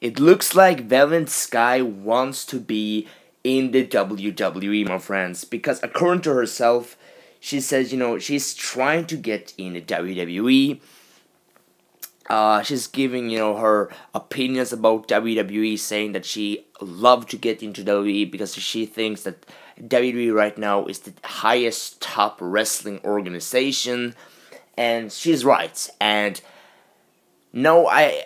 it looks like Velvet Sky wants to be in the WWE, my friends, because according to herself, she says, you know, she's trying to get in the WWE. Uh, she's giving, you know, her opinions about WWE, saying that she love to get into WWE because she thinks that WWE right now is the highest top wrestling organization, and she's right. And no, I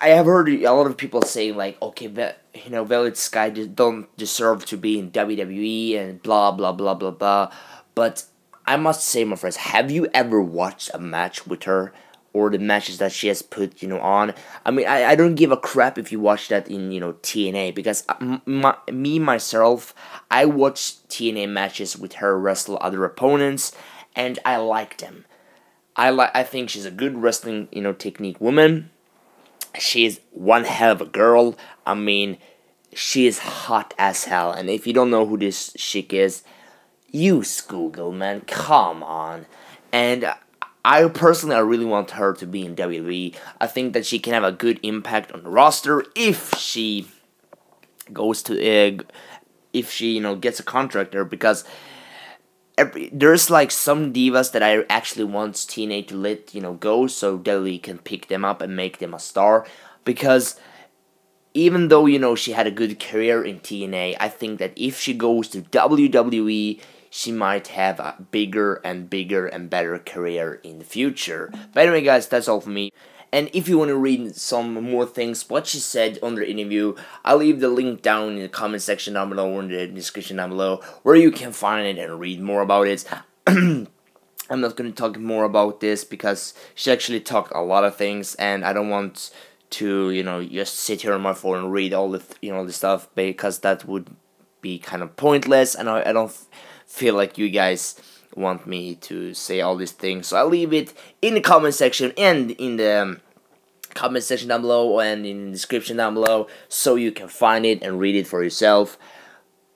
I have heard a lot of people saying like, okay, you know, Velvet Sky don't deserve to be in WWE and blah blah blah blah blah. But I must say, my friends, have you ever watched a match with her? or the matches that she has put you know on i mean i, I don't give a crap if you watch that in you know tna because uh, my, me myself i watch tna matches with her wrestle other opponents and i like them i like i think she's a good wrestling you know technique woman she's one hell of a girl. I mean she is hot as hell. And if you don't know who this chick is use google man. Come on. And I personally, I really want her to be in WWE. I think that she can have a good impact on the roster if she goes to uh, if she you know gets a contract there. Because every, there's like some divas that I actually want TNA to let you know go so WWE can pick them up and make them a star because even though you know she had a good career in TNA, I think that if she goes to WWE, she might have a bigger and bigger and better career in the future. But anyway, guys, that's all for me. And if you want to read some more things, what she said on the interview, I'll leave the link down in the comment section down below or in the description down below where you can find it and read more about it. I'm not going to talk more about this because she actually talked a lot of things and I don't want to, you know, just sit here on my phone and read all the, you know, the stuff because that would be kind of pointless and I, I don't feel like you guys want me to say all these things. So I'll leave it in the comment section and in the um, comment section down below and in the description down below so you can find it and read it for yourself.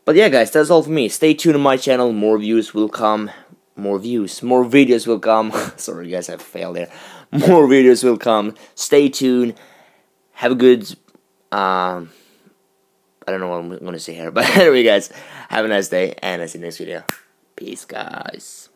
But yeah guys, that's all for me. Stay tuned to my channel, more views will come. More views, more videos will come. Sorry guys, I failed there. More videos will come. Stay tuned. Have a good um I don't know what I'm gonna say here, but anyway, guys, have a nice day, and I'll see you next video. Peace, guys.